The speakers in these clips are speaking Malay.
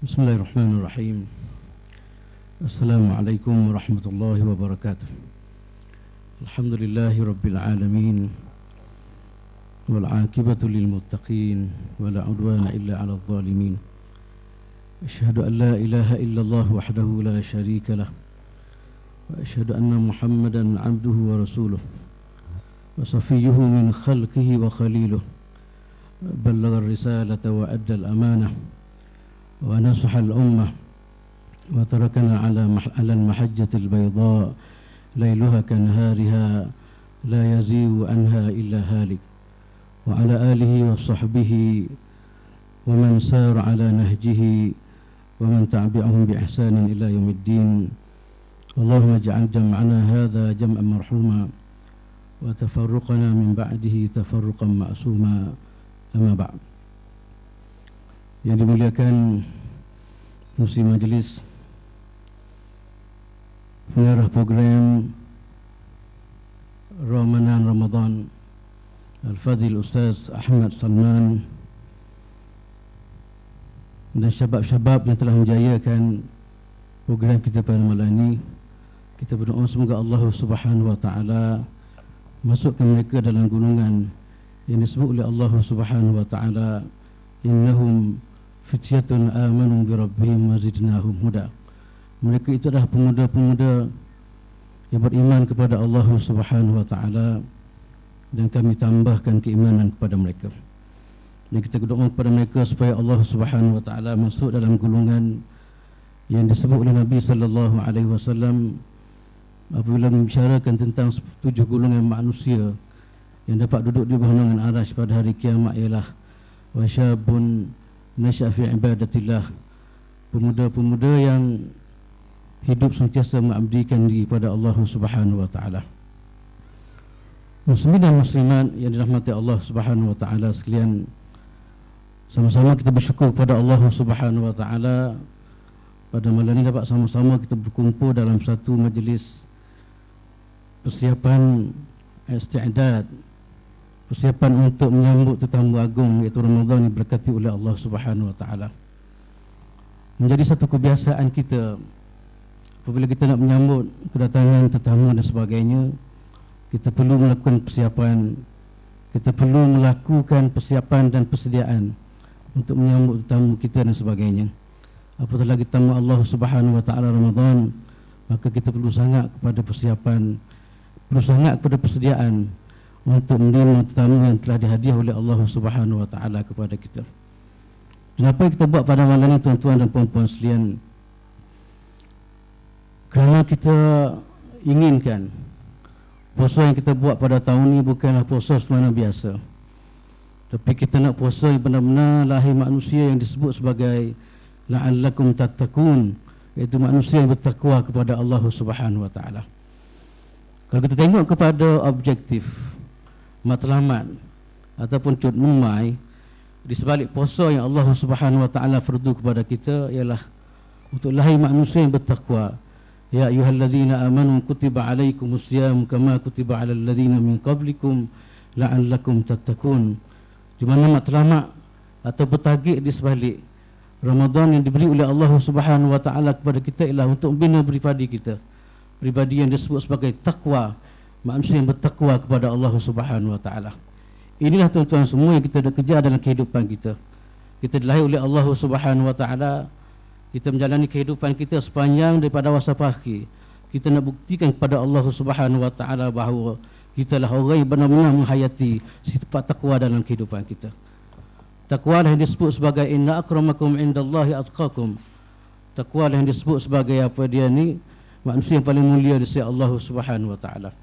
بسم الله الرحمن الرحيم. السلام عليكم ورحمة الله وبركاته. الحمد لله رب العالمين والعاقبة للمتقين ولا عدوان إلا على الظالمين. أشهد أن لا إله إلا الله وحده لا شريك له وأشهد أن محمدا عبده ورسوله وصفيه من خلقه وخليله. بلغ الرسالة وأدى الأمانة ونصح الأمة وتركنا على على المحجة البيضاء ليلها كنهارها لا يزيغ عنها إلا هالك. وعلى آله وصحبه ومن سار على نهجه ومن تبعهم بإحسان إلى يوم الدين. اللهم اجعل جمعنا هذا جمعا مرحوما وتفرقنا من بعده تفرقا معصوما أما بعد. yang dimuliakan Muslim Majlis pengarah program Ramadan Ramadan Al-Fadhil Ustaz Ahmad Salman dan syabab-syabab yang telah menjayakan program kita pada malam ini. Kita berdoa semoga Allah Subhanahu wa taala masukkan mereka dalam gunungan yang disebut oleh Allah Subhanahu wa taala. Innahum fityatun amanu bi rabbihim wazidnahum huda. Mereka itu adalah pemuda-pemuda yang beriman kepada Allah Subhanahu wa taala dan kami tambahkan keimanan kepada mereka. Dan kita berdoa kepada mereka supaya Allah Subhanahu wa taala masuk dalam golongan yang disebut oleh Nabi sallallahu alaihi wasallam apabila membicarakan tentang tujuh golongan manusia yang dapat duduk di bawah naungan arasy pada hari kiamat ialah wasyabun nasya fi ibadatillah. Pemuda-pemuda yang hidup sentiasa mengabdikan diri pada Allah Subhanahu wa taala. Muslimin dan muslimat yang dirahmati Allah Subhanahu wa taala sekalian sama-sama kita bersyukur kepada Allah Subhanahu wa taala. Pada malam ini dapat sama-sama kita berkumpul dalam satu majlis persiapan isti'dad persiapan untuk menyambut tetamu agung iaitu Ramadan yang berkati oleh Allah Subhanahu wa taala. Menjadi satu kebiasaan kita apabila kita nak menyambut kedatangan tetamu dan sebagainya kita perlu melakukan persiapan. Kita perlu melakukan persiapan dan persediaan untuk menyambut tetamu kita dan sebagainya. Apatah lagi tamu Allah Subhanahu wa taala Ramadan, maka kita perlu sangat kepada persiapan, perlu sangat kepada persediaan untuk menerima tetamu yang telah dihadiah oleh Allah Subhanahu wa taala kepada kita. Dan apa yang kita buat pada malam ini tuan-tuan dan puan-puan sekalian? Kerana kita inginkan puasa yang kita buat pada tahun ini bukanlah puasa semana biasa. Tapi kita nak puasa yang benar-benar lahir manusia yang disebut sebagai la'allakum tattaqun iaitu manusia yang bertakwa kepada Allah Subhanahu wa taala. Kalau kita tengok kepada objektif matlamat ataupun cut memai di sebalik puasa yang Allah Subhanahu wa taala fardu kepada kita ialah untuk lahir manusia yang bertakwa. Ya ayyuhalladzina amanu kutiba alaikumusiyam kama kutiba alal ladzina min qablikum la'allakum tattaqun di mana matlamat atau bertagik di sebalik Ramadan yang diberi oleh Allah Subhanahu wa taala kepada kita ialah untuk membina pribadi kita. Pribadi yang disebut sebagai takwa, manusia yang bertakwa kepada Allah Subhanahu wa taala. Inilah tuan-tuan semua yang kita dah kejar dalam kehidupan kita. Kita dilahir oleh Allah Subhanahu wa taala. Kita menjalani kehidupan kita sepanjang daripada wasa akhir. Kita nak buktikan kepada Allah Subhanahu wa taala bahawa kita lah orang yang benar-benar menghayati sifat takwa dalam kehidupan kita. Takwa lah yang disebut sebagai inna akramakum indallahi atqakum. Takwa lah yang disebut sebagai apa dia ni manusia yang paling mulia di sisi Allah Subhanahu wa taala.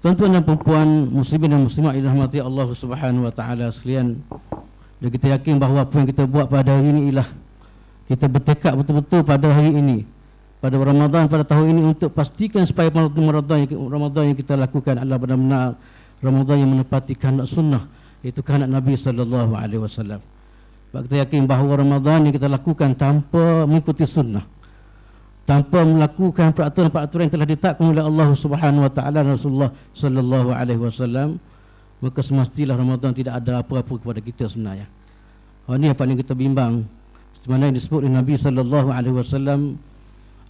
Tuan-tuan dan puan muslimin dan muslimat yang dirahmati Allah Subhanahu wa taala sekalian, dan kita yakin bahawa apa yang kita buat pada hari ini ialah kita bertekad betul-betul pada hari ini pada Ramadan pada tahun ini untuk pastikan supaya Ramadan yang, Ramadan yang kita lakukan adalah benar-benar Ramadan yang menepati kehendak sunnah iaitu kehendak Nabi sallallahu alaihi wasallam. Sebab kita yakin bahawa Ramadan yang kita lakukan tanpa mengikuti sunnah tanpa melakukan peraturan-peraturan yang telah ditetapkan oleh Allah Subhanahu wa taala Rasulullah sallallahu alaihi wasallam maka semestilah Ramadan tidak ada apa-apa kepada kita sebenarnya. Oh, ini yang paling kita bimbang Sebenarnya disebut oleh Nabi sallallahu alaihi wasallam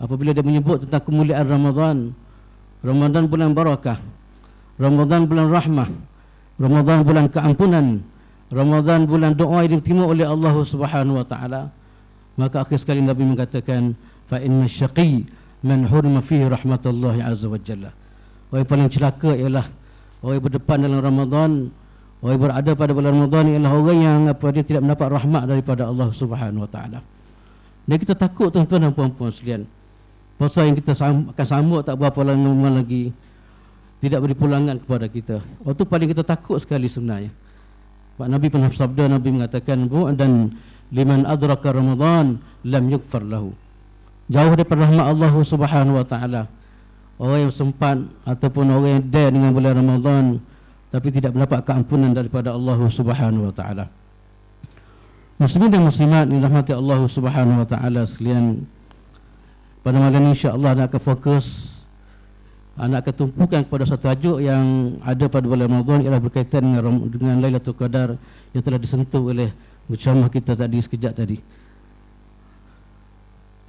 apabila dia menyebut tentang kemuliaan Ramadan. Ramadan bulan barakah. Ramadan bulan rahmah. Ramadan bulan keampunan. Ramadan bulan doa yang diterima oleh Allah Subhanahu wa taala. Maka akhir sekali Nabi mengatakan fa inna syaqi man hurma fihi rahmatullah azza wa jalla. Orang paling celaka ialah orang berdepan dalam Ramadan, orang berada pada bulan Ramadan ialah orang yang apa dia tidak mendapat rahmat daripada Allah Subhanahu wa taala. Dan kita takut tuan-tuan dan puan-puan sekalian. Puasa yang kita akan sambut tak berapa lama lagi tidak beri pulangan kepada kita. Waktu paling kita takut sekali sebenarnya. Pak Nabi pernah bersabda Nabi mengatakan dan liman adraka Ramadan lam yughfar lahu. Jauh daripada rahmat Allah Subhanahu wa taala. Orang yang sempat ataupun orang yang dia dengan bulan Ramadan tapi tidak mendapat keampunan daripada Allah Subhanahu wa taala. Muslimin dan muslimat dirahmati Allah Subhanahu wa taala sekalian, pada malam ini insya-Allah akan fokus anak akan tumpukan kepada satu tajuk yang ada pada bulan Ramadan ialah berkaitan dengan dengan Lailatul Qadar yang telah disentuh oleh berceramah kita tadi sekejap tadi.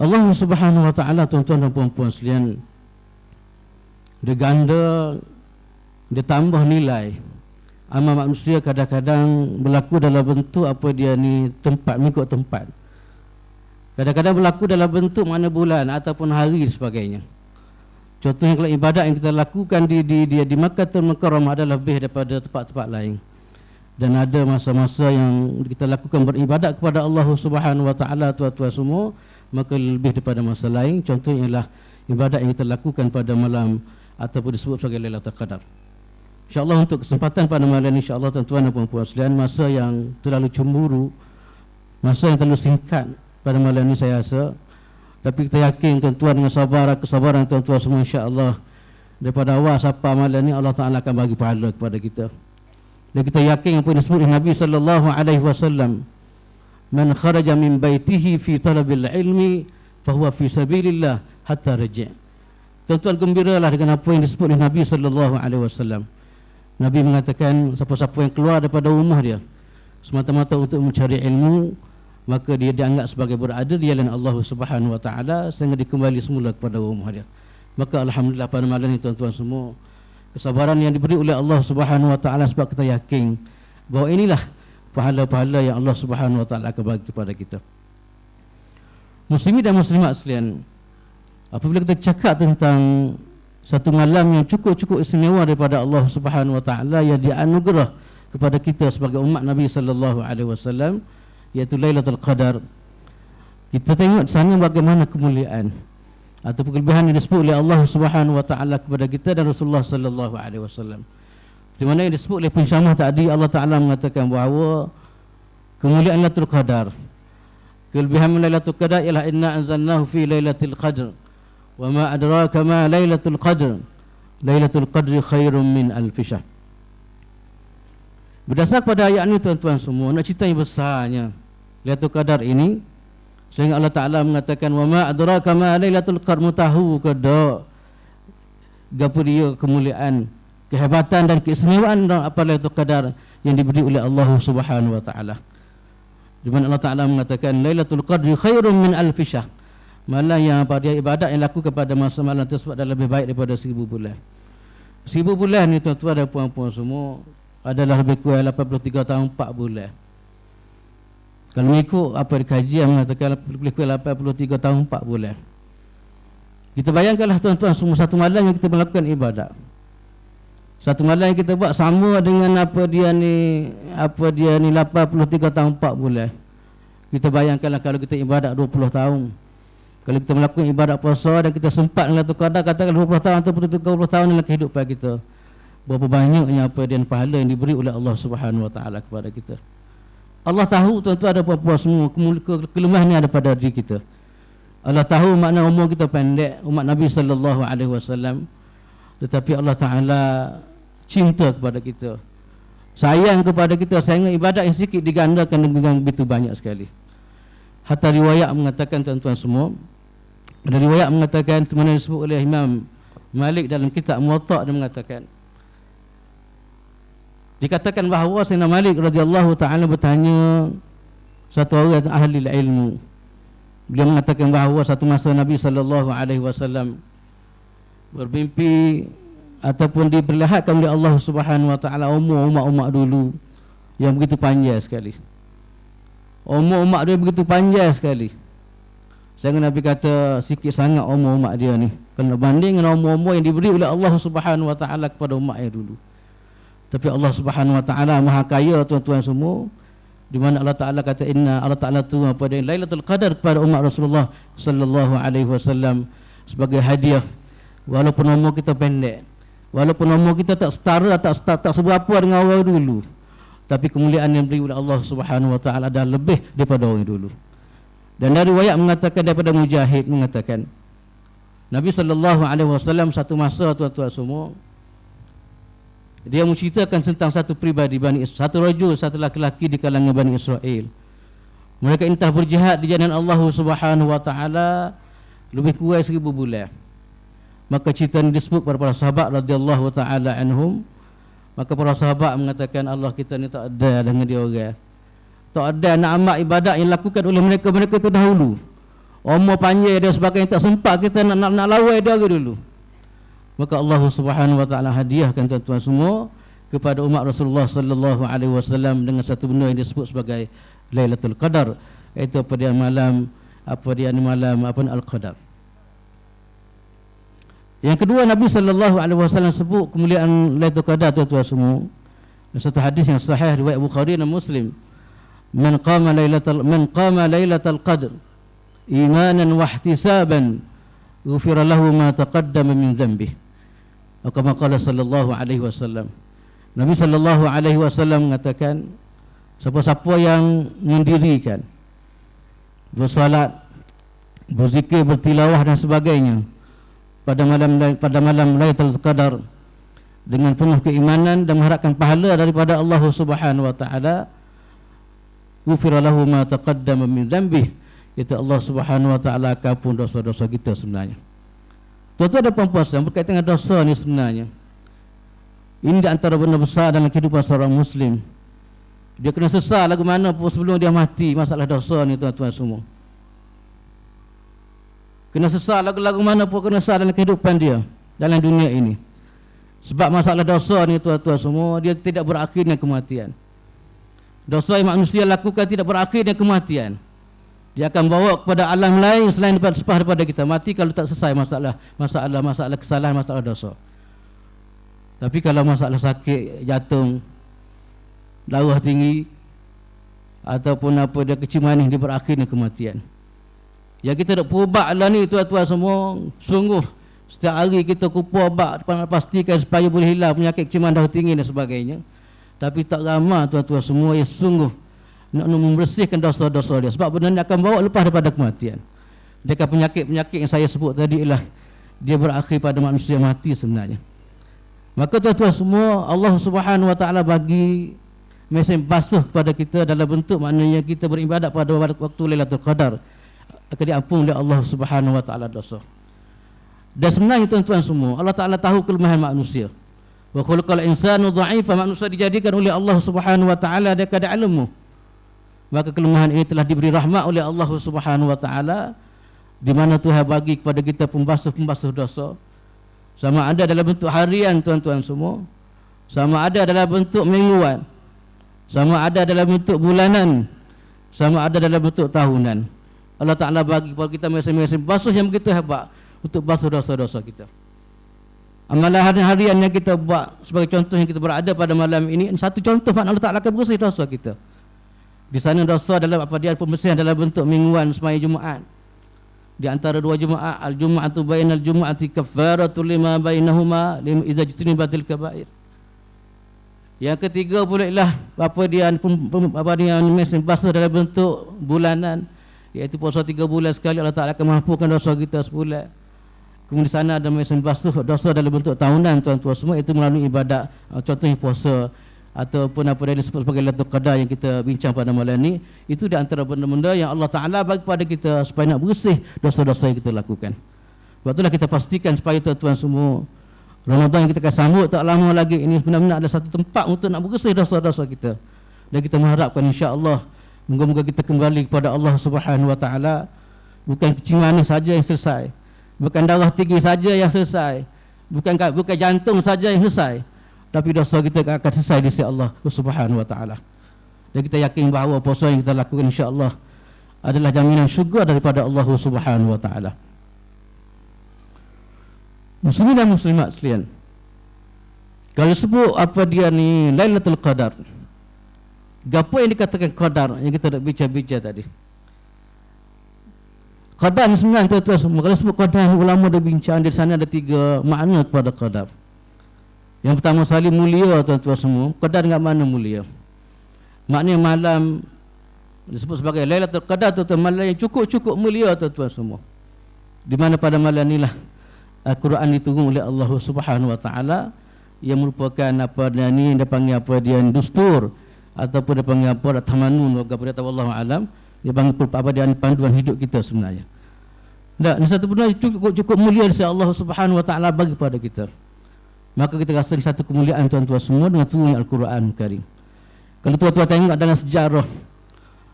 Allah Subhanahu wa taala tuan-tuan dan puan-puan sekalian dia ganda dia tambah nilai amal manusia kadang-kadang berlaku dalam bentuk apa dia ni tempat mengikut tempat Kadang-kadang berlaku dalam bentuk mana bulan ataupun hari dan sebagainya. Contohnya kalau ibadat yang kita lakukan di di di, di Makkah Mukarram adalah lebih daripada tempat-tempat lain. Dan ada masa-masa yang kita lakukan beribadat kepada Allah Subhanahu Wa Taala tuan-tuan semua, maka lebih daripada masa lain. Contohnya ialah ibadat yang kita lakukan pada malam ataupun disebut sebagai Lailatul Qadar. InsyaAllah untuk kesempatan pada malam ini InsyaAllah tuan-tuan dan puan-puan sekalian Masa yang terlalu cemburu Masa yang terlalu singkat pada malam ini saya rasa tapi kita yakin tuan-tuan dengan sabar kesabaran tuan-tuan semua insya-Allah daripada awal sampai malam ini Allah Taala akan bagi pahala kepada kita dan kita yakin apa yang disebut Nabi sallallahu alaihi wasallam man kharaja min baitihi fi talabil ilmi fahuwa fi sabilillah hatta raja tuan-tuan gembiralah dengan apa yang disebut oleh Nabi sallallahu alaihi wasallam Nabi mengatakan siapa-siapa yang keluar daripada rumah dia semata-mata untuk mencari ilmu maka dia dianggap sebagai berada di jalan Allah Subhanahu wa taala sehingga dikembali semula kepada rumah dia. Maka alhamdulillah pada malam ini tuan-tuan semua kesabaran yang diberi oleh Allah Subhanahu wa taala sebab kita yakin bahawa inilah pahala-pahala yang Allah Subhanahu wa taala akan bagi kepada kita. Muslimin dan muslimat sekalian, apabila kita cakap tentang satu malam yang cukup-cukup istimewa daripada Allah Subhanahu wa taala yang dianugerah kepada kita sebagai umat Nabi sallallahu alaihi wasallam, iaitu Lailatul Qadar. Kita tengok sana bagaimana kemuliaan atau kelebihan yang disebut oleh Allah Subhanahu wa taala kepada kita dan Rasulullah sallallahu alaihi wasallam. Di mana yang disebut oleh pensyamah tadi Allah Taala mengatakan bahawa kemuliaan Lailatul Qadar. Kelebihan Lailatul Qadar ialah inna anzalnahu fi Lailatul Qadr. Wa ma adraka ma Lailatul Qadr. Lailatul Qadri khairum min alf syahr. Berdasar pada ayat ini tuan-tuan semua Nak cerita yang besarnya Lailatul Qadar ini Sehingga Allah Ta'ala mengatakan Wa ma adraka ma Lailatul Qadar mutahu kada Gapa dia kemuliaan Kehebatan dan keistimewaan Apa Lailatul Qadar Yang diberi oleh Allah Subhanahu Wa Ta'ala Di mana Allah Ta'ala mengatakan Lailatul Qadri khairum min alfishah Malah yang pada ibadat yang laku kepada masa malam tersebut adalah lebih baik daripada seribu bulan Seribu bulan ni tuan-tuan dan puan-puan semua adalah lebih kurang 83 tahun 4 bulan. Kalau mengikut apa dikaji yang mengatakan lebih kurang 83 tahun 4 bulan. Kita bayangkanlah tuan-tuan semua satu malam yang kita melakukan ibadat. Satu malam yang kita buat sama dengan apa dia ni apa dia ni 83 tahun 4 bulan. Kita bayangkanlah kalau kita ibadat 20 tahun. Kalau kita melakukan ibadat puasa dan kita sempat dengan tu kadang katakan 20 tahun atau 30 tahun dalam kehidupan kita berapa banyaknya apa dan pahala yang diberi oleh Allah Subhanahu wa taala kepada kita. Allah tahu tuan-tuan ada apa-apa semua kelemahan ni ada pada diri kita. Allah tahu makna umur kita pendek, umat Nabi sallallahu alaihi wasallam. Tetapi Allah taala cinta kepada kita. Sayang kepada kita sehingga ibadat yang sedikit digandakan dengan begitu banyak sekali. Hatta riwayat mengatakan tuan-tuan semua ada riwayat mengatakan sebenarnya disebut oleh Imam Malik dalam kitab Muwatta' dia mengatakan Dikatakan bahawa Sayyidina Malik radhiyallahu taala bertanya satu orang ahli ilmu. Beliau mengatakan bahawa satu masa Nabi sallallahu alaihi wasallam bermimpi ataupun diperlihatkan oleh Allah Subhanahu wa taala umur umat-umat dulu yang begitu panjang sekali. Umur umat dia begitu panjang sekali. Saya Nabi kata sikit sangat umur umat dia ni. Kena banding dengan umur-umur yang diberi oleh Allah Subhanahu wa taala kepada umat yang dulu. Tapi Allah Subhanahu wa taala Maha Kaya tuan-tuan semua di mana Allah Taala kata inna Allah Taala tu pada Lailatul Qadar kepada umat Rasulullah sallallahu alaihi wasallam sebagai hadiah walaupun umur kita pendek walaupun umur kita tak setara tak setara, tak seberapa dengan orang dulu. Tapi kemuliaan yang diberi oleh Allah Subhanahu wa taala dah lebih daripada orang dulu. Dan dari riwayat mengatakan daripada Mujahid mengatakan Nabi sallallahu alaihi wasallam satu masa tuan-tuan semua dia menceritakan tentang satu pribadi Bani Israel Satu rajul, satu laki-laki di kalangan Bani Israel. Mereka intah berjihad di jalan Allah subhanahu wa ta'ala Lebih kurang seribu bulan Maka cerita ini disebut kepada para sahabat radhiyallahu ta'ala anhum. Maka para sahabat mengatakan Allah kita ni tak ada dengan dia orang. Tak ada nak amat ibadat yang lakukan oleh mereka-mereka itu dahulu. Umur panjang dia sebagainya tak sempat kita nak nak, nak lawai dia dulu. Maka Allah Subhanahu wa taala hadiahkan tuan-tuan semua kepada umat Rasulullah sallallahu alaihi wasallam dengan satu benda yang disebut sebagai Lailatul Qadar iaitu pada malam apa dia malam apa Al-Qadar. Yang kedua Nabi sallallahu alaihi wasallam sebut kemuliaan Lailatul Qadar tuan-tuan semua. Satu hadis yang sahih riwayat Bukhari dan Muslim. Man qama lailatul man qama lailatul qadr imanan wa ihtisaban ghufira lahu ma taqaddama min dhanbihi Kama qala sallallahu alaihi wasallam. Nabi sallallahu alaihi wasallam mengatakan siapa-siapa yang mendirikan bersolat, berzikir, bertilawah dan sebagainya pada malam pada malam Lailatul Qadar dengan penuh keimanan dan mengharapkan pahala daripada Allah Subhanahu wa taala ghufira lahu ma taqaddama min dhanbihi itu Allah Subhanahu wa taala akan ampun dosa-dosa kita sebenarnya. Tuan-tuan dan puan-puan yang berkaitan dengan dosa ni sebenarnya Ini antara benda besar dalam kehidupan seorang Muslim. Dia kena sesal lagu mana pun sebelum dia mati Masalah dosa ni tuan-tuan semua Kena sesal lagu-lagu mana pun kena sesal dalam kehidupan dia Dalam dunia ini. Sebab masalah dosa ni tuan-tuan semua Dia tidak berakhir dengan kematian. Dosa yang manusia lakukan tidak berakhir dengan kematian. Dia akan bawa kepada alam lain selain dapat sepah daripada kita. Mati kalau tak selesai masalah masalah masalah kesalahan masalah dosa. Tapi kalau masalah sakit jantung darah tinggi ataupun apa dia kecil manis dia berakhir dengan kematian yang kita nak perubat lah ni tuan-tuan semua sungguh. Setiap hari kita kupu obat pastikan supaya boleh hilang penyakit kecil manis darah tinggi dan sebagainya. Tapi tak ramah tuan-tuan semua yang sungguh nak membersihkan dosa-dosa dia. Sebab benda ni akan bawa lepas daripada kematian. Dekat penyakit-penyakit yang saya sebut tadi ialah dia berakhir pada manusia mati sebenarnya. Maka tuan-tuan semua Allah Subhanahu wa taala bagi mesin basuh kepada kita dalam bentuk maknanya kita beribadat pada waktu Lailatul Qadar akan diampun oleh Allah Subhanahu wa taala dosa. Dan sebenarnya tuan-tuan semua Allah taala tahu kelemahan manusia. Wa khulqal insanu dha'ifa manusia dijadikan oleh Allah Subhanahu wa taala dia kada ilmu maka kelemahan ini telah diberi rahmat oleh Allah Subhanahu wa taala di mana Tuhan bagi kepada kita pembasuh-pembasuh dosa. Sama ada dalam bentuk harian tuan-tuan semua. Sama ada dalam bentuk mingguan. Sama ada dalam bentuk bulanan. Sama ada dalam bentuk tahunan Allah Taala bagi kepada kita masing-masing basuh yang begitu hebat untuk basuh dosa-dosa kita Amalan harian yang kita buat sebagai contoh yang kita berada pada malam ini satu contoh mana Allah Taala akan bersih dosa kita. Di sana dosa dalam apa dia pembersihan dalam bentuk mingguan semaya Jumaat. Di antara dua Jumaat, al-Jum'atu bainal Jum'ati kafaratu lima bainahuma lima idza batil kabair. Yang ketiga pula ialah apa dia apa dia mesin basuh dalam bentuk bulanan iaitu puasa tiga bulan sekali Allah Taala akan menghapuskan dosa kita sebulan. Kemudian di sana ada mesin basuh dosa dalam bentuk tahunan tuan-tuan semua itu melalui ibadat contohnya puasa ataupun apa yang disebut sebagai Lailatul Qadar yang kita bincang pada malam ini itu di antara benda-benda yang Allah Taala bagi kepada kita supaya nak bersih dosa-dosa yang kita lakukan. Sebab itulah kita pastikan supaya tuan-tuan semua Ramadan yang kita akan sambut tak lama lagi ini benar-benar ada satu tempat untuk nak bersih dosa-dosa kita. Dan kita mengharapkan insya-Allah moga-moga kita kembali kepada Allah Subhanahu wa taala Bukan kencing manis saja yang selesai. Bukan darah tinggi saja yang selesai. Bukan bukan jantung saja yang selesai. Tapi dosa kita akan selesai di sisi Allah Subhanahu wa taala. Dan kita yakin bahawa puasa yang kita lakukan insya-Allah adalah jaminan syurga daripada Allah Subhanahu wa taala. Muslimin dan muslimat sekalian. Kalau sebut apa dia ni Lailatul Qadar. Gapo yang dikatakan qadar yang kita nak bincang-bincang tadi. Qadar ni sebenarnya tuan-tuan semua kalau sebut qadar ulama dah bincang di sana ada tiga makna kepada qadar. Yang pertama sekali mulia tuan-tuan semua. Qadar dengan mana mulia? Maknanya malam disebut sebagai Lailatul Qadar tuan-tuan malam yang cukup-cukup mulia tuan-tuan semua. Di mana pada malam inilah Al-Quran diturun oleh Allah Subhanahu Wa Taala yang merupakan apa dia ni dia panggil apa dia dustur ataupun dia panggil apa tamanun apa dia tahu Allah alam dia panggil apa dia panduan hidup kita sebenarnya. Tak, ini satu benda cukup cukup mulia dari Allah Subhanahu Wa Taala bagi pada kita. Maka kita rasa ini satu kemuliaan tuan-tuan semua dengan turunnya Al-Quran Karim. Kalau tuan-tuan tengok dalam sejarah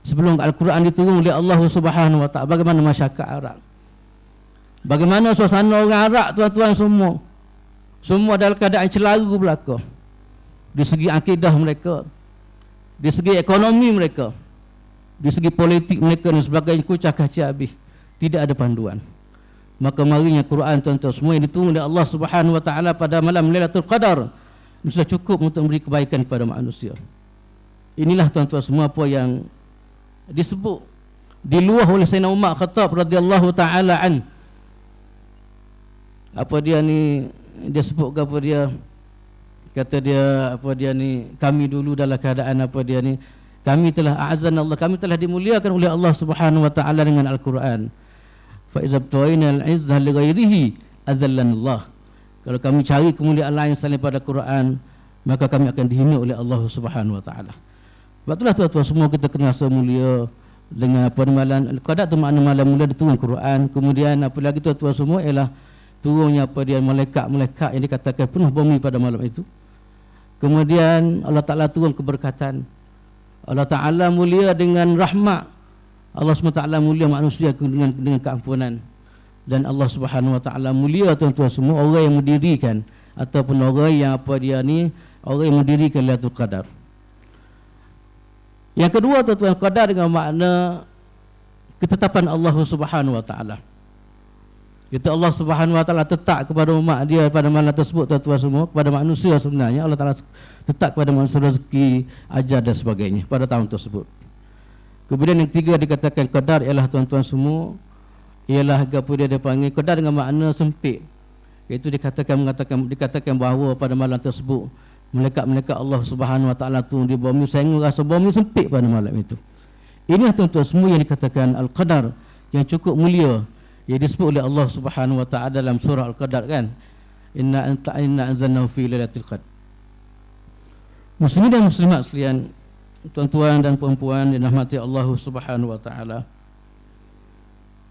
sebelum Al-Quran diturun oleh Allah Subhanahu Wa Taala bagaimana masyarakat Arab Bagaimana suasana orang Arab tuan-tuan semua Semua dalam keadaan celaru belaka Di segi akidah mereka Di segi ekonomi mereka Di segi politik mereka dan sebagainya Kucah kaca habis Tidak ada panduan. Maka marinya Quran tuan-tuan semua yang ditunggu oleh Allah Subhanahu Wa Taala pada malam Lailatul Qadar sudah cukup untuk memberi kebaikan kepada manusia. Inilah tuan-tuan semua apa yang disebut diluah oleh Sayyidina Umar Khattab radhiyallahu taala an. Apa dia ni dia sebut ke apa dia kata dia apa dia ni kami dulu dalam keadaan apa dia ni kami telah azan Allah kami telah dimuliakan oleh Allah Subhanahu wa taala dengan Al-Quran. Fa iza tawaina al-izzah li ghairihi Allah. Kalau kami cari kemuliaan lain selain pada Quran maka kami akan dihina oleh Allah Subhanahu wa taala. Sebab itulah tuan-tuan semua kita kena rasa mulia dengan apa malam qada tu makna malam mulia diturun Quran kemudian apa lagi tuan-tuan semua ialah turunnya apa dia malaikat-malaikat yang dikatakan penuh bumi pada malam itu. Kemudian Allah Taala turun keberkatan. Allah Taala mulia dengan rahmat. Allah SWT mulia manusia dengan dengan keampunan. Dan Allah Subhanahu Wa Taala mulia tuan-tuan semua orang yang mendirikan ataupun orang yang apa dia ni orang yang mendirikan Lailatul Qadar. Yang kedua tuan-tuan qadar dengan makna ketetapan Allah Subhanahu Wa Taala. Kita Allah Subhanahu Wa Taala tetap kepada umat dia pada malam tersebut tuan-tuan semua kepada manusia sebenarnya Allah Taala tetap kepada manusia rezeki ajar dan sebagainya pada tahun tersebut. Kemudian yang ketiga dikatakan qadar ialah tuan-tuan semua ialah apa dia dipanggil qadar dengan makna sempit. Iaitu dikatakan mengatakan dikatakan bahawa pada malam tersebut malaikat-malaikat Allah Subhanahu Wa Taala tu di bumi sehingga rasa bumi sempit pada malam itu. Ini tuan-tuan semua yang dikatakan al-qadar yang cukup mulia yang disebut oleh Allah Subhanahu wa taala dalam surah Al-Qadar kan? Inna anta inna anzalnahu fi lailatul qadr. Muslimin dan muslimat sekalian tuan-tuan dan puan-puan yang dirahmati Allah Subhanahu wa taala.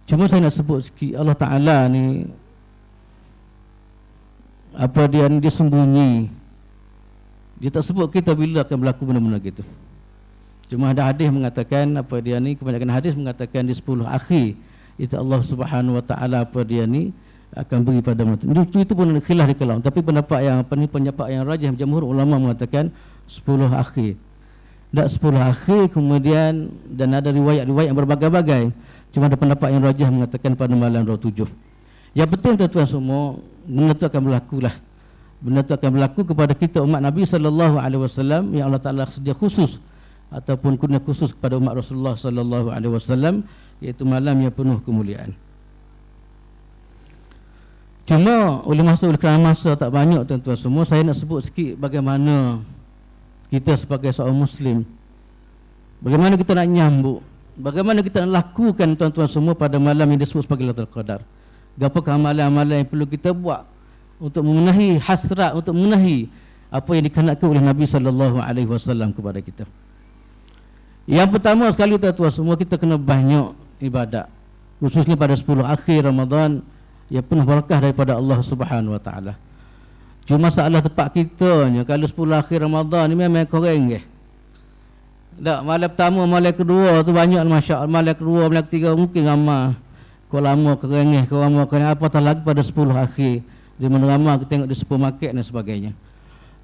Cuma saya nak sebut sikit Allah Taala ni apa dia ni dia sembunyi. Dia tak sebut kita bila akan berlaku benda-benda gitu. Cuma ada hadis mengatakan apa dia ni kebanyakan hadis mengatakan di 10 akhir itu Allah Subhanahu wa taala apa dia ni akan beri pada mata. Itu, itu pun khilaf di kalam. Tapi pendapat yang apa ni pendapat yang rajih jamhur ulama mengatakan 10 akhir. Tak 10 akhir kemudian dan ada riwayat-riwayat yang berbagai-bagai. Cuma ada pendapat yang rajih mengatakan pada malam 27. Yang penting tuan-tuan semua benda itu akan berlaku lah. Benda itu akan berlaku kepada kita umat Nabi sallallahu alaihi wasallam yang Allah Taala sedia khusus ataupun kurnia khusus kepada umat Rasulullah sallallahu alaihi wasallam iaitu malam yang penuh kemuliaan. Cuma oleh masa oleh kerana masa tak banyak tuan-tuan semua saya nak sebut sikit bagaimana kita sebagai seorang muslim bagaimana kita nak nyambuk bagaimana kita nak lakukan tuan-tuan semua pada malam yang disebut sebagai Lailatul Qadar. Apakah amalan-amalan yang perlu kita buat untuk memenuhi hasrat untuk memenuhi apa yang dikenakan oleh Nabi sallallahu alaihi wasallam kepada kita. Yang pertama sekali tuan-tuan semua kita kena banyak ibadat khususnya pada 10 akhir Ramadan yang penuh berkah daripada Allah Subhanahu wa taala. Cuma masalah tempat kita nya kalau 10 akhir Ramadan ni memang kurang ke. Tak malam pertama malam kedua tu banyak masya-Allah malam kedua malam ketiga mungkin ramai. kau lama kerengeh kau lama kerengeh apa tak lagi pada 10 akhir di mana ramai kita tengok di supermarket dan sebagainya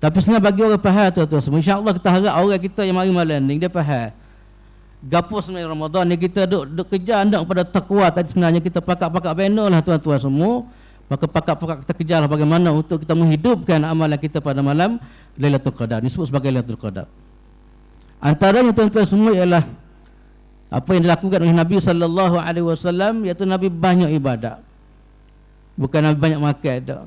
tapi sebenarnya bagi orang faham tu semua insya-Allah kita harap orang kita yang mari malam ni dia faham gapo sebenarnya Ramadan ni kita duk duk kejar ndak pada takwa tadi sebenarnya kita pakak-pakak banner lah tuan-tuan semua maka pakak-pakak kita kejar lah bagaimana untuk kita menghidupkan amalan kita pada malam Lailatul Qadar ini disebut sebagai Lailatul Qadar antaranya tuan-tuan semua ialah apa yang dilakukan oleh Nabi sallallahu alaihi wasallam iaitu Nabi banyak ibadat. Bukan Nabi banyak makan dak.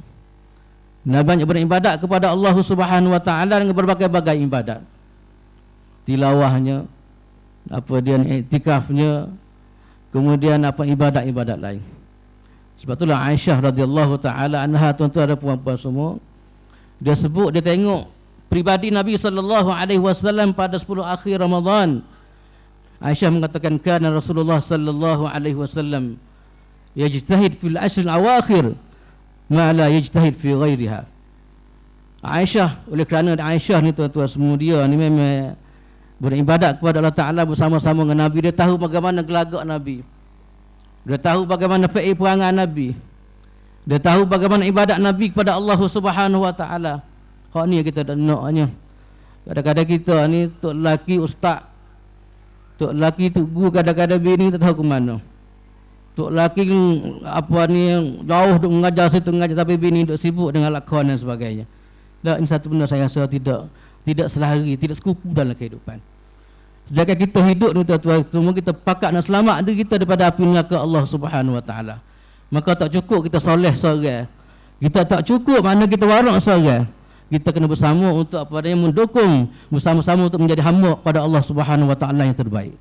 Nabi banyak beribadat kepada Allah Subhanahu wa taala dengan berbagai-bagai ibadat. Tilawahnya apa dia iktikafnya kemudian apa ibadat-ibadat lain. Sebab itulah Aisyah radhiyallahu taala anha tuan-tuan dan puan-puan semua dia sebut dia tengok pribadi Nabi sallallahu alaihi wasallam pada 10 akhir Ramadan Aisyah mengatakan kana Rasulullah sallallahu alaihi wasallam yajtahid fil ashr awakhir ma la yajtahid fi ghairiha. Aisyah oleh kerana Aisyah ni tuan-tuan semua dia ni memang beribadat kepada Allah Taala bersama-sama dengan Nabi dia tahu bagaimana gelagak Nabi. Dia tahu bagaimana fi'il perangai Nabi. Dia tahu bagaimana ibadat Nabi kepada Allah Subhanahu wa taala. Kau ni kita naknya. Kadang-kadang kita ni tok lelaki ustaz Tok laki tu guru kadang-kadang bini tak tahu ke mana. Tok laki apa ni jauh duk mengajar situ mengajar tapi bini duk sibuk dengan lakon dan sebagainya. Tak ini satu benda saya rasa tidak tidak selari, tidak sekupu dalam kehidupan. Sedangkan kita hidup ni tuan-tuan, semua kita pakat nak selamat diri kita daripada api neraka Allah Subhanahu Wa Taala. Maka tak cukup kita soleh seorang. Kita tak cukup mana kita warak seorang kita kena bersama untuk apa yang mendukung bersama-sama untuk menjadi hamba pada Allah Subhanahu wa taala yang terbaik.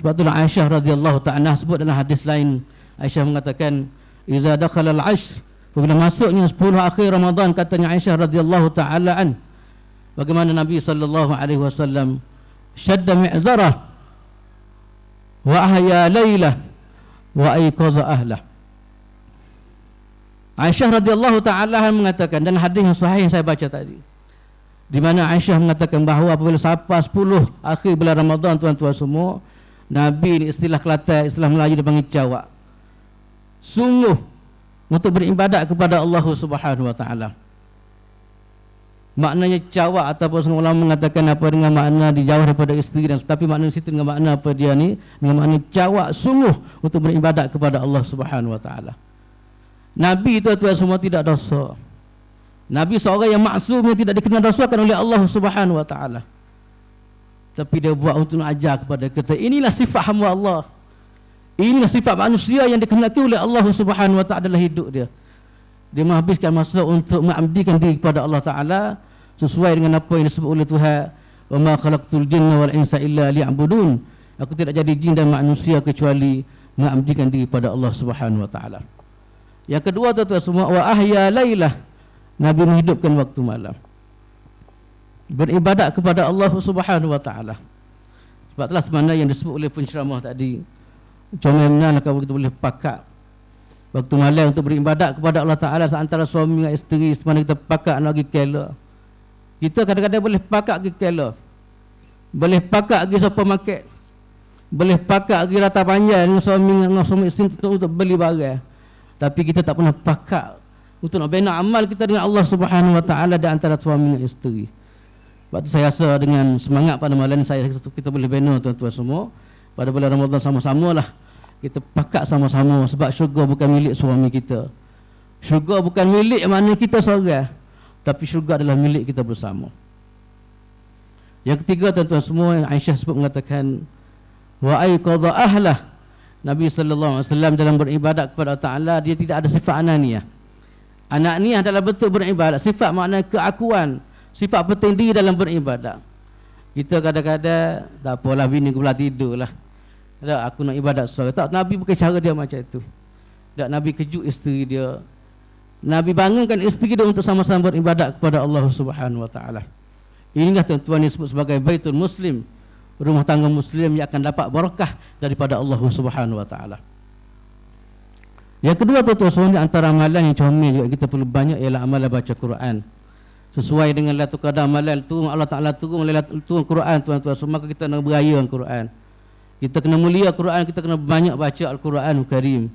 Sebab itulah Aisyah radhiyallahu taala sebut dalam hadis lain Aisyah mengatakan iza dakhala al-ashr bila masuknya 10 akhir Ramadan katanya Aisyah radhiyallahu taala an bagaimana Nabi sallallahu alaihi wasallam wa ahya lailah wa ayqadha ahlah Aisyah radhiyallahu taala mengatakan dan hadis yang sahih yang saya baca tadi. Di mana Aisyah mengatakan bahawa apabila sampai 10 akhir bulan Ramadan tuan-tuan semua, Nabi ni istilah Kelantan, istilah Melayu dipanggil cawak. Sungguh untuk beribadat kepada Allah Subhanahu wa taala. Maknanya cawak ataupun semua ulama mengatakan apa dengan makna dijauh daripada isteri dan tapi makna situ dengan makna apa dia ni dengan makna cawak sungguh untuk beribadat kepada Allah Subhanahu wa taala. Nabi itu tuan semua tidak dosa. Nabi seorang yang maksum yang tidak dikenal dosakan oleh Allah Subhanahu wa taala. Tapi dia buat untuk ajar kepada kita inilah sifat hamba Allah. Inilah sifat manusia yang dikehendaki oleh Allah Subhanahu wa taala hidup dia. Dia menghabiskan masa untuk mengabdikan diri kepada Allah taala sesuai dengan apa yang disebut oleh Tuhan, "Wa ma khalaqtul jinna wal insa illa liya'budun." Aku tidak jadi jin dan manusia kecuali mengabdikan diri kepada Allah Subhanahu wa taala. Yang kedua tuan-tuan semua wa ahya lailah. Nabi menghidupkan waktu malam. Beribadat kepada Allah Subhanahu wa taala. Sebab itulah sebenarnya yang disebut oleh penceramah tadi. Comel kalau kita boleh pakat waktu malam untuk beribadat kepada Allah Taala antara suami dan isteri semana kita pakat nak pergi kela. Kita kadang-kadang boleh pakat pergi kela. Boleh pakat pergi supermarket. Boleh pakat pergi rata panjang dengan suami dengan suami isteri untuk, beli barang tapi kita tak pernah pakak untuk nak bina amal kita dengan Allah Subhanahu Wa Taala di antara suami dan isteri. Sebab tu saya rasa dengan semangat pada malam saya kita boleh bina tuan-tuan semua pada bulan Ramadan sama-sama lah kita pakak sama-sama sebab syurga bukan milik suami kita. Syurga bukan milik mana kita seorang tapi syurga adalah milik kita bersama. Yang ketiga tuan-tuan semua Aisyah sebut mengatakan wa ay qadha ahlah Nabi sallallahu alaihi wasallam dalam beribadat kepada Allah Taala dia tidak ada sifat ananiah. Ananiah adalah bentuk beribadat, sifat makna keakuan, sifat penting diri dalam beribadat. Kita kadang-kadang tak apalah bini aku belah tidurlah. Tak aku nak ibadat seorang. Tak Nabi bukan cara dia macam itu. Tak Nabi kejut isteri dia. Nabi bangunkan isteri dia untuk sama-sama beribadat kepada Allah Subhanahu wa taala. Inilah tuan-tuan disebut sebagai Baitul Muslim rumah tangga muslim yang akan dapat barakah daripada Allah Subhanahu wa taala. Yang kedua tuan-tuan semua antara amalan yang comel juga kita perlu banyak ialah amalan baca Quran. Sesuai dengan Lailatul Qadar amalan tu Allah Taala turun Lailatul turun Quran tuan-tuan semua kita nak beraya Quran. Kita kena mulia Quran, kita kena banyak baca Al-Quran Karim.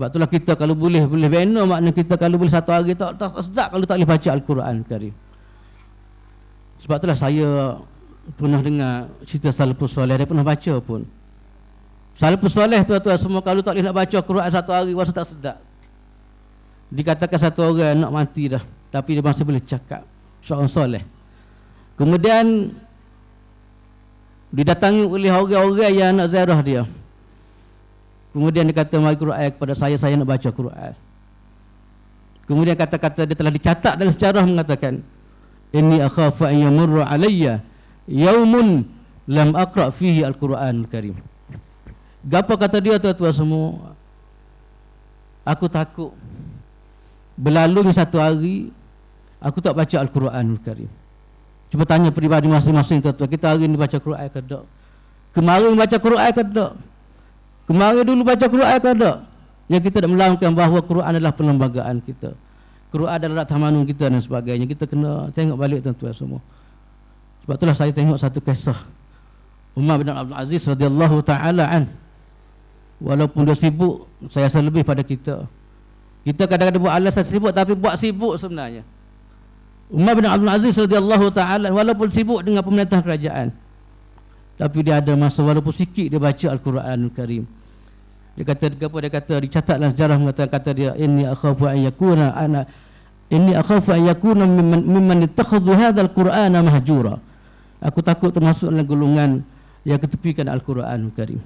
Sebab itulah kita kalau boleh boleh bina makna kita kalau boleh satu hari tak tak, tak sedap kalau tak boleh baca Al-Quran Karim. Sebab itulah saya pernah dengar cerita Salafus Soleh dia pernah baca pun. Salafus Soleh tu-tu semua kalau tak boleh nak baca Quran satu hari rasa tak sedap. Dikatakan satu orang nak mati dah tapi dia masih boleh cakap seorang soleh. Kemudian didatangi oleh orang-orang yang nak ziarah dia. Kemudian dia kata mari Quran kepada saya saya nak baca Quran. Kemudian kata-kata dia telah dicatat dalam sejarah mengatakan inni akhafu an yamurra alayya yaumun lam aqra fihi al-Quran al-Karim. Gapo kata dia tuan-tuan semua? Aku takut berlalu satu hari aku tak baca al-Quran al-Karim. Cuba tanya peribadi masing-masing tuan-tuan. Kita hari ini baca Quran ke tak? Kemarin baca Quran ke tak? Kemarin dulu baca Quran ke tak? Yang kita nak melangkan bahawa Quran adalah perlembagaan kita. Quran adalah tamanun kita dan sebagainya. Kita kena tengok balik tuan-tuan semua. Sebab itulah saya tengok satu kisah. Umar bin Abdul Aziz radhiyallahu taala an. Walaupun dia sibuk, saya rasa lebih pada kita. Kita kadang-kadang buat alasan sibuk tapi buat sibuk sebenarnya. Umar bin Abdul Aziz radhiyallahu taala walaupun sibuk dengan pemerintah kerajaan tapi dia ada masa walaupun sikit dia baca Al-Quran Al-Karim. Dia kata apa dia kata dicatat dalam sejarah mengatakan kata dia inni akhafu an yakuna ana inni akhafu an yakuna mimman mimman ittakhadhu hadzal qur'ana mahjura. Aku takut termasuk dalam golongan yang ketepikan Al-Quran Al-Karim.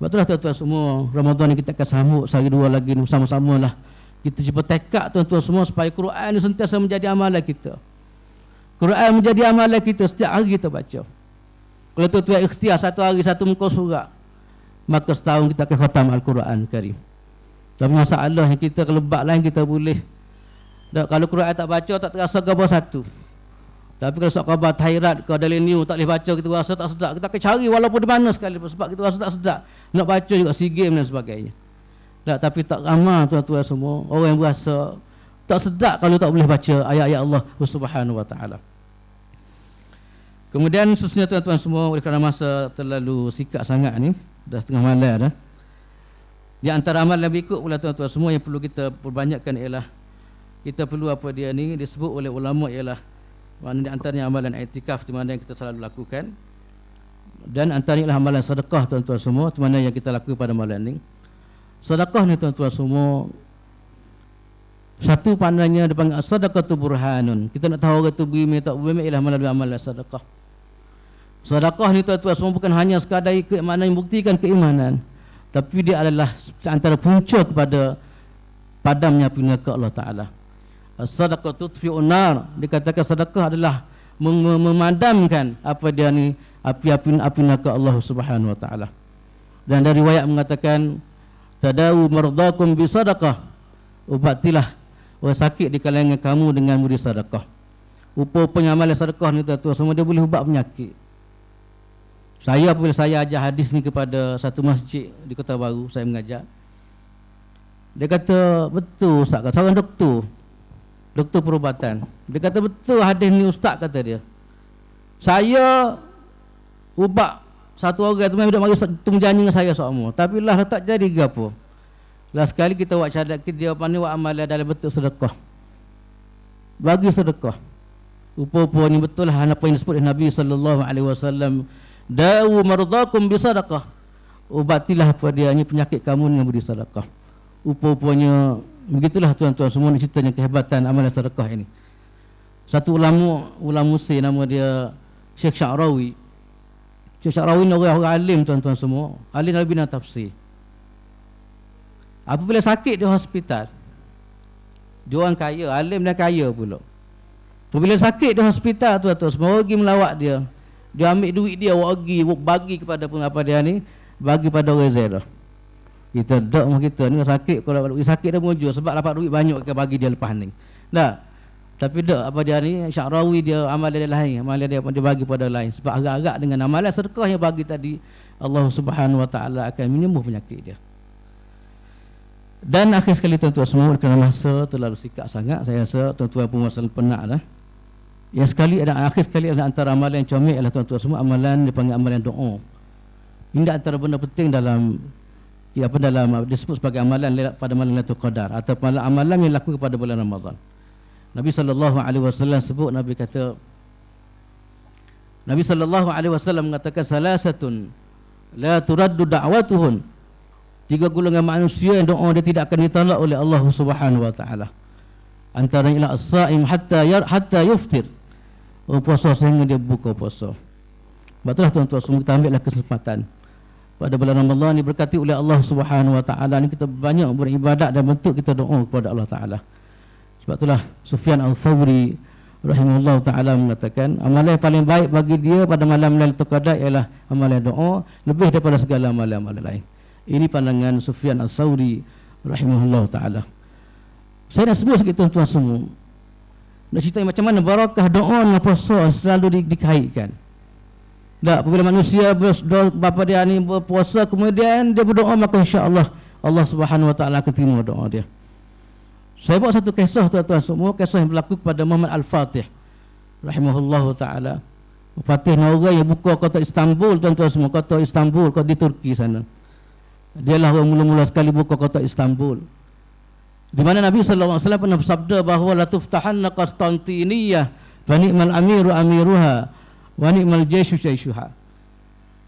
Sebab itulah tuan-tuan semua Ramadan ni kita akan sambut sehari dua lagi sama-sama lah kita cuba tekak tuan-tuan semua supaya Quran ini sentiasa menjadi amalan kita. Quran menjadi amalan kita setiap hari kita baca. Kalau tuan-tuan ikhtiar satu hari satu muka surat, maka setahun kita akan khatam Al-Quran Karim. Tapi masalah yang kita kalau bab lain kita boleh. Tak, kalau Quran tak baca tak terasa khabar satu. Tapi kalau sok khabar Thairat ke Daily New tak boleh baca kita rasa tak sedap. Kita akan cari walaupun di mana sekali sebab kita rasa tak sedap. Nak baca juga SEA Games dan sebagainya. Tak, tapi tak ramah tuan-tuan semua Orang yang berasa Tak sedap kalau tak boleh baca ayat-ayat Allah Subhanahu wa ta'ala Kemudian susahnya tuan-tuan semua Oleh kerana masa terlalu sikat sangat ni Dah tengah malam dah. Di antara amal yang berikut pula tuan-tuan semua Yang perlu kita perbanyakkan ialah Kita perlu apa dia ni Disebut oleh ulama ialah Mana di antaranya amalan etikaf Di mana yang kita selalu lakukan. Dan antaranya ialah amalan sedekah tuan-tuan semua Di mana yang kita lakukan pada malam ni. Sedekah ni tuan-tuan semua Satu pandangnya dia panggil sedekah tu burhanun. Kita nak tahu orang tu bumi tak bumi ialah melalui amalan sedekah Sedekah ni tuan-tuan semua bukan hanya sekadar keimanan yang buktikan keimanan. Tapi dia adalah antara punca kepada Padamnya punya ke Allah Ta'ala. Sedekah tu nar. Dikatakan sedekah adalah memadamkan apa dia ni api-api api neraka Allah Subhanahu wa taala. Dan dari riwayat mengatakan tadawu mardakum bi sadaqah ubatilah orang sakit di kalangan kamu dengan beri sedekah. Upa penyamalan sedekah ni tuan semua dia boleh ubat penyakit saya apabila saya ajar hadis ni kepada satu masjid di Kota Baru saya mengajar dia kata betul ustaz kata seorang doktor doktor perubatan dia kata betul hadis ni ustaz kata dia saya ubat satu orang tu memang mari tung janji dengan saya semua. Tapi lah tak jadi ke apa. Lah sekali kita buat syahadat kita jawapan ni buat amalan dalam bentuk sedekah. Bagi sedekah. Upa-upa ni betul lah apa yang disebut Nabi sallallahu alaihi wasallam. Da'u mardakum bi sedekah. Ubatilah apa dia ni penyakit kamu dengan beri sedekah. Upa-upanya begitulah tuan-tuan semua ni ceritanya kehebatan amalan sedekah ini. Satu ulama ulama Mesir nama dia Syekh Syarawi Syekh Syarawi ni orang-orang alim tuan-tuan semua Alim dalam bina tafsir Apabila sakit di hospital Dia orang kaya, alim dan kaya pula Apabila sakit di hospital tuan-tuan semua pergi melawat dia Dia ambil duit dia, pergi bagi kepada apa dia ni Bagi pada orang Zairah kita dok mah kita ni sakit kalau sakit dah mujur sebab dapat duit banyak ke bagi dia lepas ni. Dah. Tapi tak apa dia ni Syarawi dia amal dia lain, amal dia dia bagi pada lain sebab agak-agak dengan amalan sedekah yang bagi tadi Allah Subhanahu wa taala akan menyembuh penyakit dia. Dan akhir sekali tuan-tuan semua kerana masa terlalu sikap sangat saya rasa tuan-tuan pun masa penat dah. Yang sekali ada akhir sekali ada antara amalan yang comel ialah tuan-tuan semua amalan dipanggil amalan doa. Ini antara benda penting dalam ya apa dalam disebut sebagai amalan pada malam Lailatul Qadar atau amalan yang dilakukan pada bulan Ramadan. Nabi sallallahu alaihi wasallam sebut Nabi kata Nabi sallallahu alaihi wasallam mengatakan salasatun la turaddu da'watuhun. Tiga golongan manusia yang doa dia tidak akan ditolak oleh Allah Subhanahu wa taala. Antaranya ialah as-saim hatta hatta yuftir. Oh, puasa sehingga dia buka puasa. Sebab itulah tuan-tuan semua kita ambillah kesempatan pada bulan Ramadan ini berkati oleh Allah Subhanahu wa taala ni kita banyak beribadat dan bentuk kita doa kepada Allah taala. Sebab itulah Sufyan Al-Thawri rahimahullah taala mengatakan amalan yang paling baik bagi dia pada malam Lailatul Qadar ialah amalan doa lebih daripada segala amalan-amalan lain. Ini pandangan Sufyan Al-Thawri rahimahullah taala. Saya nak sebut sikit tuan-tuan semua. Nak cerita macam mana barakah doa dengan puasa selalu di, dikaitkan. Tak, apabila manusia bapa dia ni berpuasa kemudian dia berdoa maka insya-Allah Allah Subhanahu wa taala akan terima doa dia. Saya bawa satu kisah tuan-tuan semua, kisah yang berlaku kepada Muhammad Al-Fatih rahimahullah taala. Fatih Naura yang buka kota Istanbul tuan-tuan semua, kota Istanbul kota di Turki sana. Dia lah yang mula-mula sekali buka kota Istanbul. Di mana Nabi wasallam pernah bersabda bahawa la tuftahanna Qastantiniyah fa ni'mal amiru amiruha wa ni'mal jayshu jayshuha.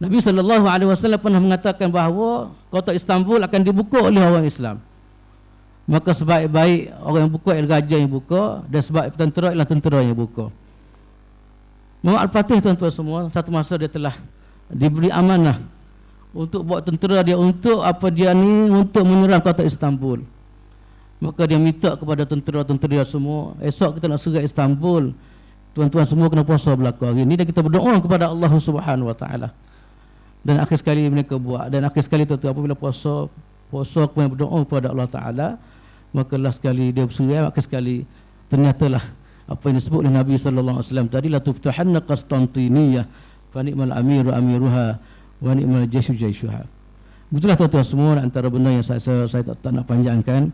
Nabi sallallahu alaihi wasallam pernah mengatakan bahawa kota Istanbul akan dibuka oleh orang Islam. Maka sebaik-baik orang yang buka ialah raja yang buka dan sebaik tentera ialah tentera yang buka. Muhammad Al-Fatih tuan-tuan semua satu masa dia telah diberi amanah untuk buat tentera dia untuk apa dia ni untuk menyerang kota Istanbul maka dia minta kepada tentera-tentera semua esok kita nak serang Istanbul tuan-tuan semua kena puasa belaka. Hari ni dan kita berdoa kepada Allah Subhanahu Wa Taala. Dan akhir sekali mereka buat. Dan akhir sekali tuan-tuan apabila puasa puasa kemudian berdoa kepada Allah Taala maka lah sekali dia berserai maka sekali ternyata lah apa yang disebut oleh Nabi wasallam tadi la tuftahanna qastantiniyah fa ni'mal amiru amiruha wa ni'mal jayshu jayshuha Betullah tuan-tuan semua antara benda yang saya saya, saya tak, tak nak panjangkan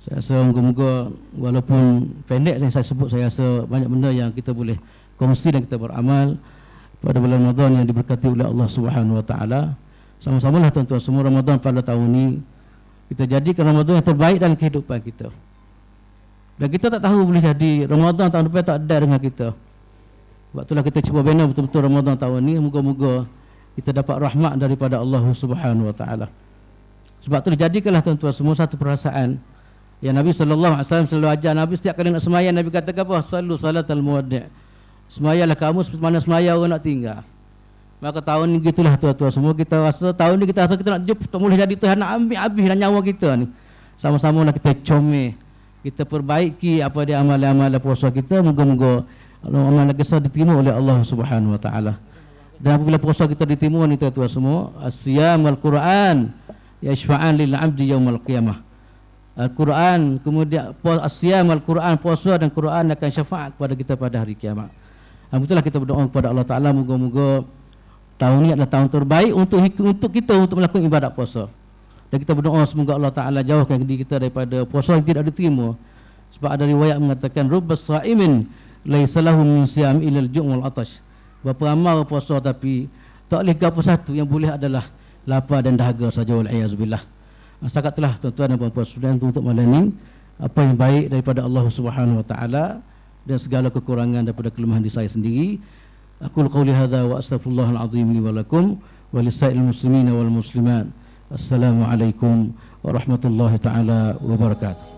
saya rasa moga-moga walaupun pendek yang saya sebut saya rasa banyak benda yang kita boleh kongsi dan kita beramal pada bulan Ramadan yang diberkati oleh Allah Subhanahu wa taala sama-samalah tuan-tuan semua Ramadan pada tahun ini kita jadikan Ramadan yang terbaik dalam kehidupan kita. Dan kita tak tahu boleh jadi Ramadan tahun depan tak ada dengan kita. Sebab itulah kita cuba bina betul-betul Ramadan tahun ini. Moga-moga kita dapat rahmat daripada Allah Subhanahu Wa Taala. Sebab itu jadikanlah tuan-tuan semua satu perasaan yang Nabi sallallahu alaihi wasallam selalu ajar Nabi setiap kali nak sembahyang Nabi kata apa? Sallu salatal muwaddi'. Sembahyanglah kamu mana sembahyang orang nak tinggal. Maka tahun ni gitulah tuan-tuan semua kita rasa tahun ni kita rasa kita nak jumpa boleh jadi Tuhan nak ambil habis dan nyawa kita ni. Sama-sama lah kita comel. Kita perbaiki apa dia amalan-amalan puasa kita moga-moga amalan kita diterima oleh Allah Subhanahu wa taala. Dan apabila puasa kita diterima ni tuan-tuan semua, asyam al-Quran yashfa'an lil 'abdi yaumal qiyamah. Al-Quran kemudian asyam al-Quran puasa dan Quran akan syafaat kepada kita pada hari kiamat. Alhamdulillah kita berdoa kepada Allah Taala moga-moga tahun ini adalah tahun terbaik untuk untuk kita untuk melakukan ibadat puasa. Dan kita berdoa semoga Allah Taala jauhkan diri kita daripada puasa yang tidak diterima. Sebab ada riwayat mengatakan rubbas saimin laisa lahum min siyam ilal ju' wal atash. Berapa amal puasa tapi tak boleh apa satu yang boleh adalah lapar dan dahaga saja wal iazubillah. Setakat telah tuan-tuan dan puan-puan sekalian untuk malam ini apa yang baik daripada Allah Subhanahu wa taala dan segala kekurangan daripada kelemahan diri saya sendiri. Aku qouli hadza wa astaghfirullahal azim li wa lakum wa lisa'il muslimin wal muslimat. Assalamualaikum warahmatullahi taala wabarakatuh.